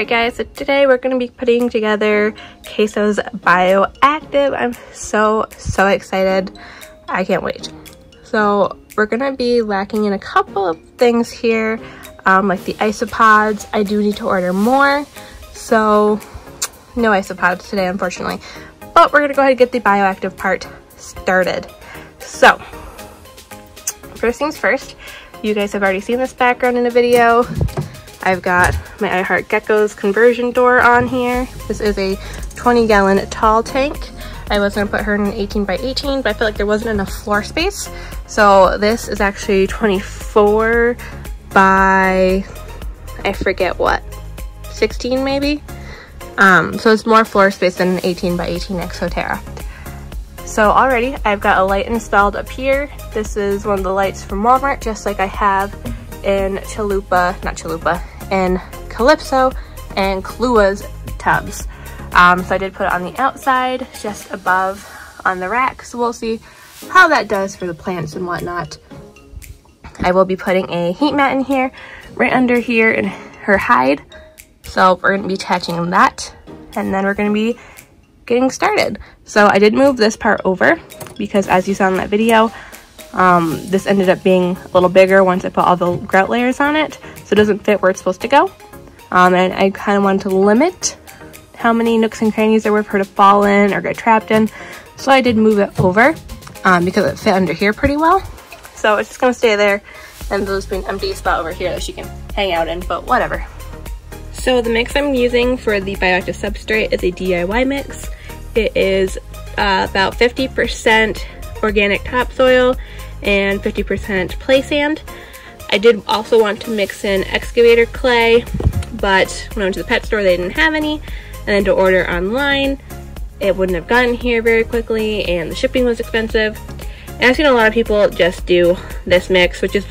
Alright guys, so today we're going to be putting together Queso's Bioactive. I'm so, so excited. I can't wait. So we're going to be lacking in a couple of things here, um, like the isopods. I do need to order more, so no isopods today, unfortunately. But we're going to go ahead and get the bioactive part started. So, first things first, you guys have already seen this background in a video. I've got my iHeart Geckos conversion door on here. This is a 20 gallon tall tank. I was gonna put her in an 18 by 18, but I feel like there wasn't enough floor space. So this is actually 24 by, I forget what, 16 maybe? Um, so it's more floor space than an 18 by 18 Exoterra. So already I've got a light installed up here. This is one of the lights from Walmart, just like I have in Chalupa, not Chalupa, in Calypso and Kahlúa's tubs. Um, so I did put it on the outside, just above on the rack. So we'll see how that does for the plants and whatnot. I will be putting a heat mat in here, right under here in her hide. So we're to be attaching that and then we're going to be getting started. So I did move this part over because as you saw in that video, um, this ended up being a little bigger once I put all the grout layers on it, so it doesn't fit where it's supposed to go. Um, and I kind of wanted to limit how many nooks and crannies there were for her to fall in or get trapped in. So I did move it over um, because it fit under here pretty well. So it's just gonna stay there and there's be an empty spot over here that she can hang out in, but whatever. So the mix I'm using for the bioactive substrate is a DIY mix. It is uh, about 50% organic topsoil and 50% play sand. I did also want to mix in excavator clay, but when I went to the pet store, they didn't have any. And then to order online, it wouldn't have gotten here very quickly, and the shipping was expensive. And I've seen a lot of people just do this mix, which is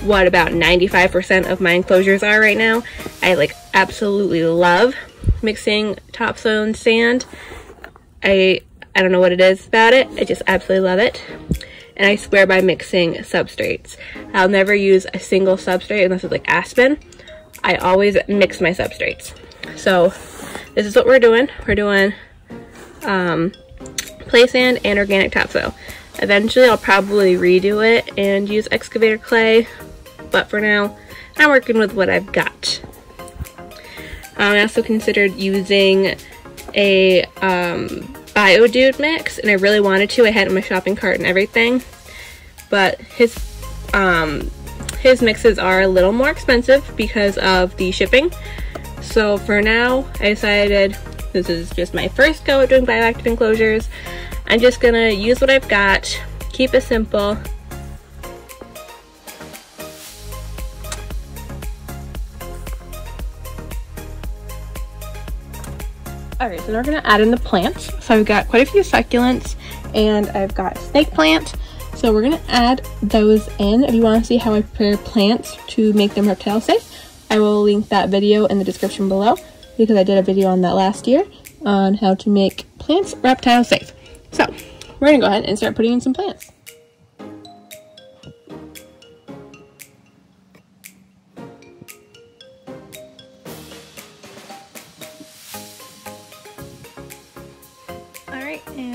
what about 95% of my enclosures are right now. I like absolutely love mixing topsoil and sand. I I don't know what it is about it. I just absolutely love it. And I swear by mixing substrates. I'll never use a single substrate unless it's like aspen. I always mix my substrates. So this is what we're doing. We're doing um, play sand and organic topsoil. Eventually I'll probably redo it and use excavator clay, but for now I'm working with what I've got. I also considered using a um, Biodude mix, and I really wanted to. I had it in my shopping cart and everything, but his um, his mixes are a little more expensive because of the shipping. So for now, I decided this is just my first go at doing bioactive enclosures. I'm just gonna use what I've got, keep it simple, Alright, so now we're to add in the plants. So I've got quite a few succulents and I've got snake plant. So we're to add those in. If you want to see how I prepare plants to make them reptile safe, I will link that video in the description below because I did a video on that last year on how to make plants reptile safe. So we're to go ahead and start putting in some plants.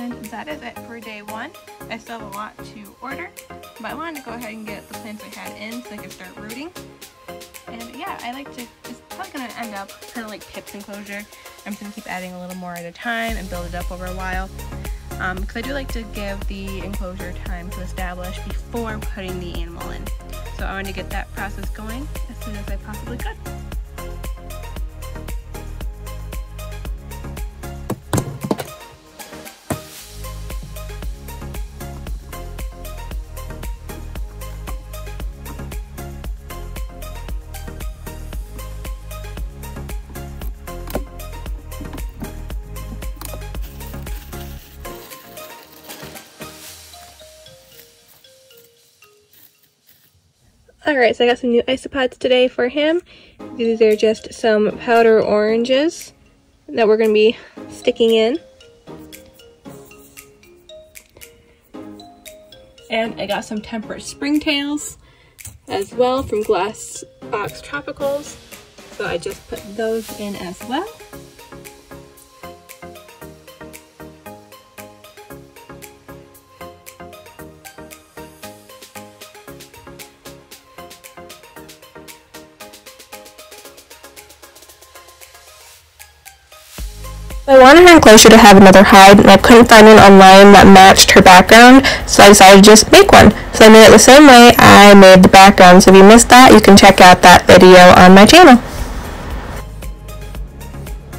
And that is it for day one. I still have a lot to order, but I wanted to go ahead and get the plants I had in so I could start rooting. And yeah, I like to, it's probably going to end up kind of like Pip's enclosure. I'm going to keep adding a little more at a time and build it up over a while. Um, because I do like to give the enclosure time to establish before putting the animal in. So I want to get that process going as soon as I possibly could. Alright, so I got some new isopods today for him. These are just some powder oranges that we're going to be sticking in. And I got some temperate springtails as well from Glass Box Tropicals. So I just put those in as well. I wanted her enclosure to have another hide, and I couldn't find one online that matched her background, so I decided to just make one. So I made it the same way I made the background, so if you missed that, you can check out that video on my channel.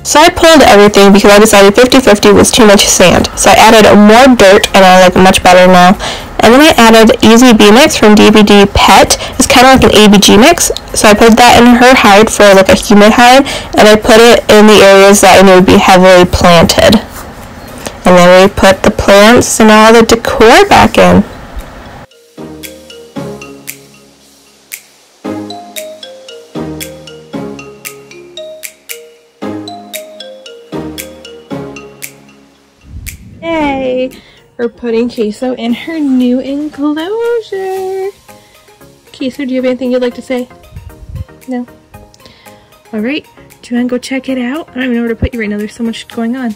So I pulled everything because I decided 50-50 was too much sand. So I added more dirt and I like it much better now. And then I added Easy B Mix from DBDPet. It's kind of like an ABG mix. So I put that in her hide for like a humid hide. And I put it in the areas that I knew would be heavily planted. And then we put the plants and all the decor back in. Yay! We're putting Queso in her new enclosure. Queso, do you have anything you'd like to say? No? Alright, do you want to go check it out? I don't even know where to put you right now. There's so much going on.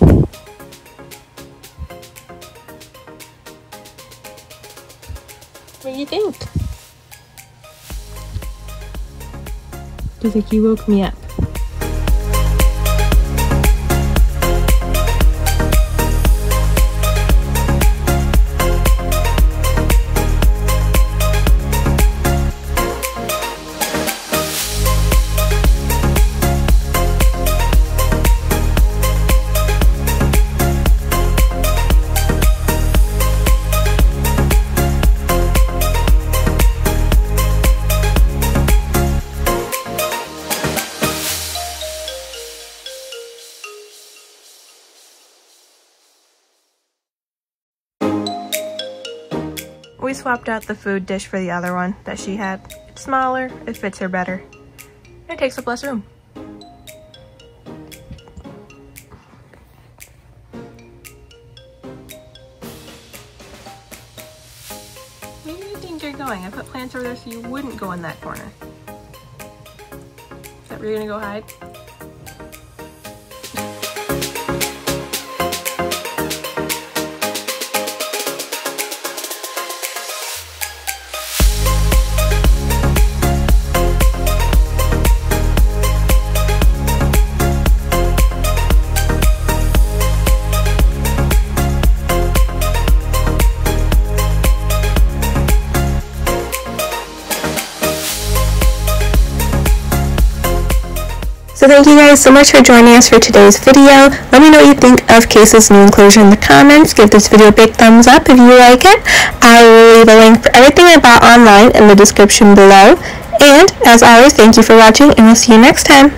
What do you think? Feels like you woke me up. We swapped out the food dish for the other one that she had. It's smaller, it fits her better. It takes up less room. Where do you think you're going? I put plants over there so you wouldn't go in that corner. Is that where you're gonna go hide? So thank you guys so much for joining us for today's video. Let me know what you think of Queso's new enclosure in the comments. Give this video a big thumbs up if you like it. I will leave a link for everything I bought online in the description below. And as always, thank you for watching and we'll see you next time.